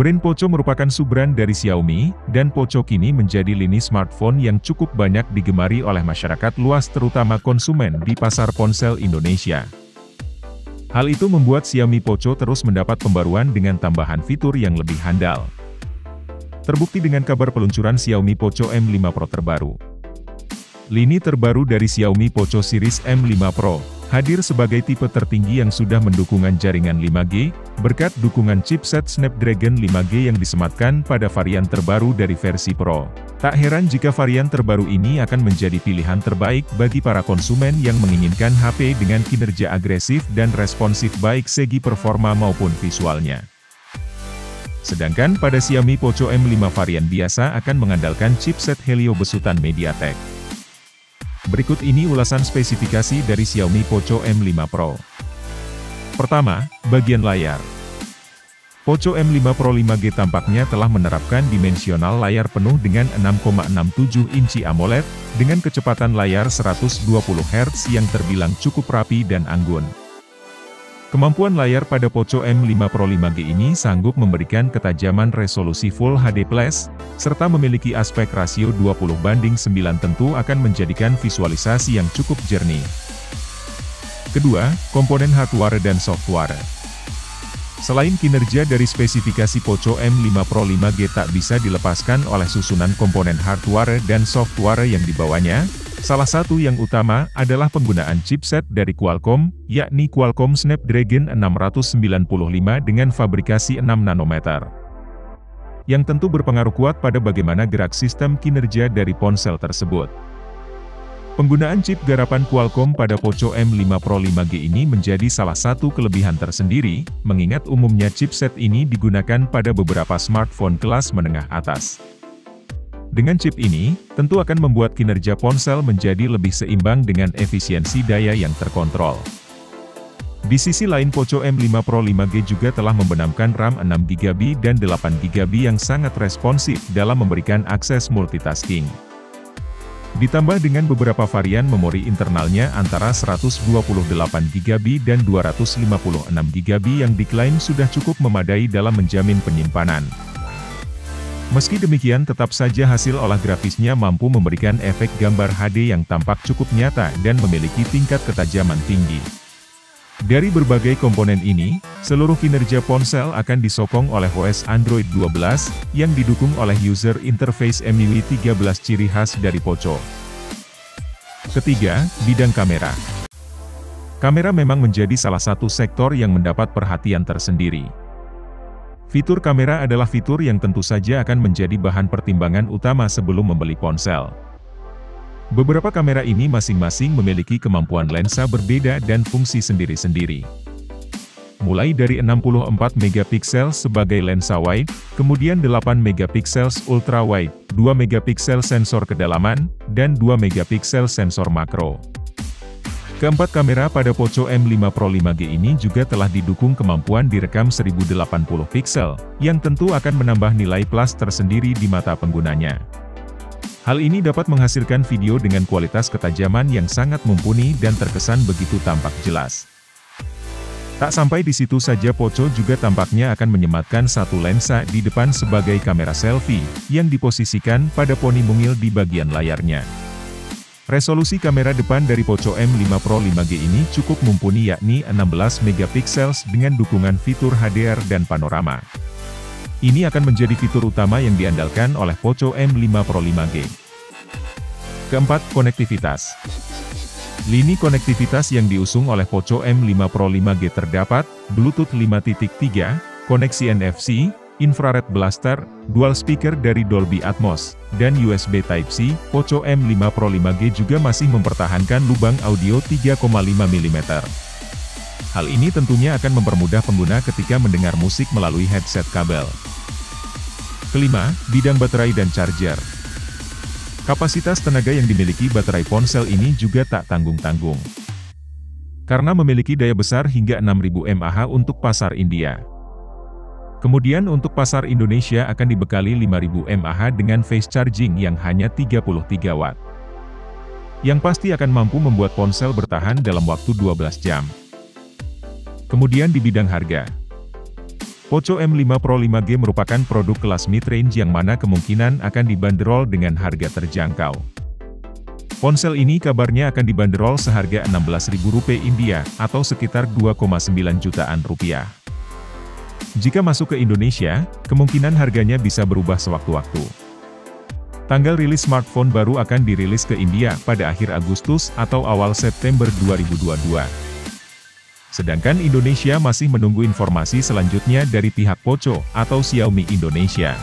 Brand Poco merupakan subbrand dari Xiaomi, dan Poco kini menjadi lini smartphone yang cukup banyak digemari oleh masyarakat luas terutama konsumen di pasar ponsel Indonesia. Hal itu membuat Xiaomi Poco terus mendapat pembaruan dengan tambahan fitur yang lebih handal. Terbukti dengan kabar peluncuran Xiaomi Poco M5 Pro terbaru. Lini terbaru dari Xiaomi Poco Series M5 Pro, hadir sebagai tipe tertinggi yang sudah mendukungan jaringan 5G, berkat dukungan chipset Snapdragon 5G yang disematkan pada varian terbaru dari versi Pro. Tak heran jika varian terbaru ini akan menjadi pilihan terbaik bagi para konsumen yang menginginkan HP dengan kinerja agresif dan responsif baik segi performa maupun visualnya. Sedangkan pada Xiaomi Poco M5 varian biasa akan mengandalkan chipset Helio besutan MediaTek. Berikut ini ulasan spesifikasi dari Xiaomi Poco M5 Pro. Pertama, bagian layar. Poco M5 Pro 5G tampaknya telah menerapkan dimensional layar penuh dengan 6,67 inci AMOLED, dengan kecepatan layar 120 Hz yang terbilang cukup rapi dan anggun. Kemampuan layar pada Poco M5 Pro 5G ini sanggup memberikan ketajaman resolusi Full HD+, serta memiliki aspek rasio 20 banding 9 tentu akan menjadikan visualisasi yang cukup jernih. Kedua, komponen hardware dan software. Selain kinerja dari spesifikasi Poco M5 Pro 5G tak bisa dilepaskan oleh susunan komponen hardware dan software yang dibawanya, Salah satu yang utama adalah penggunaan chipset dari Qualcomm, yakni Qualcomm Snapdragon 695 dengan fabrikasi 6 nanometer. Yang tentu berpengaruh kuat pada bagaimana gerak sistem kinerja dari ponsel tersebut. Penggunaan chip garapan Qualcomm pada Poco M5 Pro 5G ini menjadi salah satu kelebihan tersendiri, mengingat umumnya chipset ini digunakan pada beberapa smartphone kelas menengah atas. Dengan chip ini, tentu akan membuat kinerja ponsel menjadi lebih seimbang dengan efisiensi daya yang terkontrol. Di sisi lain Poco M5 Pro 5G juga telah membenamkan RAM 6GB dan 8GB yang sangat responsif dalam memberikan akses multitasking. Ditambah dengan beberapa varian memori internalnya antara 128GB dan 256GB yang diklaim sudah cukup memadai dalam menjamin penyimpanan. Meski demikian tetap saja hasil olah grafisnya mampu memberikan efek gambar HD yang tampak cukup nyata dan memiliki tingkat ketajaman tinggi. Dari berbagai komponen ini, seluruh kinerja ponsel akan disokong oleh OS Android 12, yang didukung oleh user interface MIUI 13 ciri khas dari Poco. Ketiga, bidang kamera. Kamera memang menjadi salah satu sektor yang mendapat perhatian tersendiri. Fitur kamera adalah fitur yang tentu saja akan menjadi bahan pertimbangan utama sebelum membeli ponsel. Beberapa kamera ini masing-masing memiliki kemampuan lensa berbeda dan fungsi sendiri-sendiri. Mulai dari 64 megapiksel sebagai lensa wide, kemudian 8 megapiksel ultra wide, 2 megapiksel sensor kedalaman, dan 2 megapiksel sensor makro. Keempat kamera pada Poco M5 Pro 5G ini juga telah didukung kemampuan direkam 1080 pixel, yang tentu akan menambah nilai plus tersendiri di mata penggunanya. Hal ini dapat menghasilkan video dengan kualitas ketajaman yang sangat mumpuni dan terkesan begitu tampak jelas. Tak sampai di situ saja Poco juga tampaknya akan menyematkan satu lensa di depan sebagai kamera selfie, yang diposisikan pada poni mungil di bagian layarnya. Resolusi kamera depan dari Poco M5 Pro 5G ini cukup mumpuni yakni 16 megapiksel dengan dukungan fitur HDR dan panorama. Ini akan menjadi fitur utama yang diandalkan oleh Poco M5 Pro 5G. Keempat, konektivitas. Lini konektivitas yang diusung oleh Poco M5 Pro 5G terdapat, Bluetooth 5.3, koneksi NFC, infrared blaster, dual speaker dari Dolby Atmos, dan USB Type-C, Poco M5 Pro 5G juga masih mempertahankan lubang audio 3,5 mm. Hal ini tentunya akan mempermudah pengguna ketika mendengar musik melalui headset kabel. Kelima, bidang baterai dan charger. Kapasitas tenaga yang dimiliki baterai ponsel ini juga tak tanggung-tanggung. Karena memiliki daya besar hingga 6000 mAh untuk pasar India. Kemudian untuk pasar Indonesia akan dibekali 5000 mAh dengan fast charging yang hanya 33 Watt. Yang pasti akan mampu membuat ponsel bertahan dalam waktu 12 jam. Kemudian di bidang harga. Poco M5 Pro 5G merupakan produk kelas mid-range yang mana kemungkinan akan dibanderol dengan harga terjangkau. Ponsel ini kabarnya akan dibanderol seharga Rp16.000 India, atau sekitar 2,9 jutaan rupiah. Jika masuk ke Indonesia, kemungkinan harganya bisa berubah sewaktu-waktu. Tanggal rilis smartphone baru akan dirilis ke India pada akhir Agustus atau awal September 2022. Sedangkan Indonesia masih menunggu informasi selanjutnya dari pihak Poco atau Xiaomi Indonesia.